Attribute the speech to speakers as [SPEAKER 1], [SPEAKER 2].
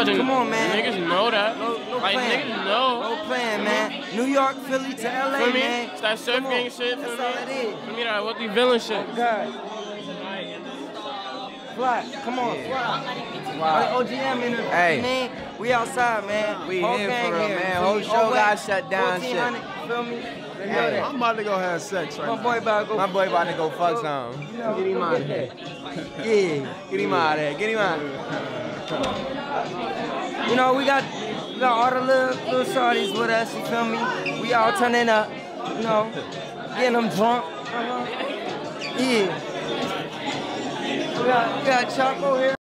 [SPEAKER 1] in charge. And
[SPEAKER 2] Come on, man.
[SPEAKER 1] Niggas know that.
[SPEAKER 2] No, no
[SPEAKER 1] like
[SPEAKER 2] playing.
[SPEAKER 1] niggas know.
[SPEAKER 2] No playing, man. New York, Philly to LA,
[SPEAKER 1] For me,
[SPEAKER 2] man.
[SPEAKER 1] it's that surf
[SPEAKER 2] Come on.
[SPEAKER 1] gang shit. For
[SPEAKER 2] That's
[SPEAKER 1] me,
[SPEAKER 2] all it is.
[SPEAKER 1] for me, that what the villain shit.
[SPEAKER 2] God. Fly, come on, fly. Wow. OGM in the
[SPEAKER 3] Hey.
[SPEAKER 2] man. We outside, man.
[SPEAKER 3] We
[SPEAKER 2] Whole
[SPEAKER 3] here
[SPEAKER 2] gang
[SPEAKER 3] for real, man. Whole show got shut down, shit.
[SPEAKER 2] Feel me? They
[SPEAKER 3] Hey.
[SPEAKER 4] I'm about to go have sex right
[SPEAKER 2] My
[SPEAKER 4] now.
[SPEAKER 2] boy about to go.
[SPEAKER 3] My boy about to go fuck
[SPEAKER 2] Go-
[SPEAKER 3] some.
[SPEAKER 2] you
[SPEAKER 3] Get him out of here.
[SPEAKER 2] Yeah.
[SPEAKER 3] Get him out of here. Get him out.
[SPEAKER 2] You know, we got we got all the little little shorties with us, you feel me? We all turning up, you know, getting them drunk. Uh-huh. Yeah. We got, we got Chaco here.